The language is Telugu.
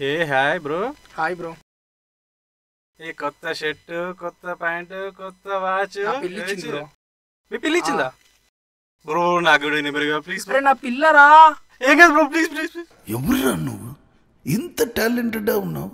ఏ హాయ్ బ్రో. Hi bro. ఏ కొత్త షర్ట్ కొత్త ప్యాంట్ కొత్త వాచ్. నా పిల్ల ఇచ్చింది బ్రో. మీ పిల్ల ఇచ్చిందా? బ్రో నాకు కూడా నెంబర్గా ప్లీజ్ అరే నా పిల్లరా? ఏం కాదు బ్రో ప్లీజ్ ప్లీజ్ ప్లీజ్ ఎవరురా నువ్వు? ఇంత టాలెంటెడ్ ఉన్నావు?